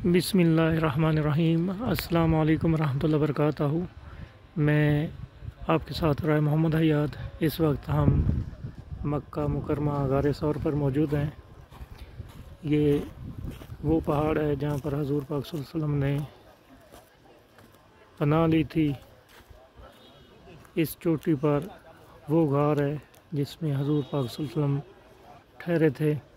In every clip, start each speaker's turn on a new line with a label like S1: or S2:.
S1: बिसमीम अस्सलाम वालेकुम रहमतुल्लाहि वबरकातुहू। मैं आपके साथ राय मोहम्मद हयात इस वक्त हम मक्का मुकरमा गार सौर पर मौजूद हैं। ये वो पहाड़ है जहाँ पर हजूर पाक वसल्लम ने पनाह ली थी। इस चोटी पर वो गार है जिसमें हजूर पाक वसल्लम ठहरे थे।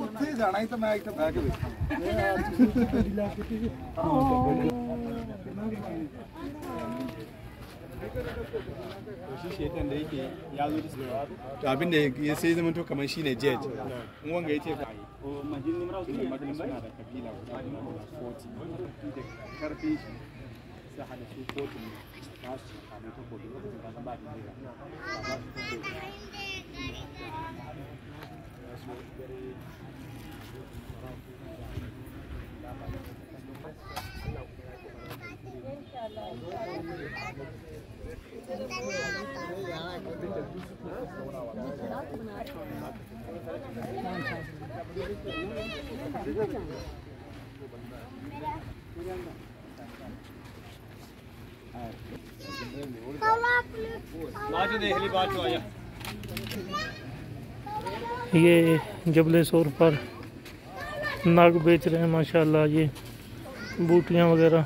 S2: ਉੱਥੇ ਜਾਣਾ ਹੀ ਤਾਂ ਮੈਂ ਇੱਥੇ ਬਹਿ ਕੇ ਵੇਖਾਂ to shi shaitan da yake ya zo da to abin da ya sai zama to kamar shine jet in wanga ya ce fa ko majin nimra su ne majin suna da kabila guda 40 da ƙarfin shi sai hada su kotun ba su kamar ta kotun lokacin ba san ba da ba su
S3: kotun Thank you.
S1: ये जबल सौर पर नाग बेच रहे हैं माशाल्लाह ये बूटियाँ वगैरह।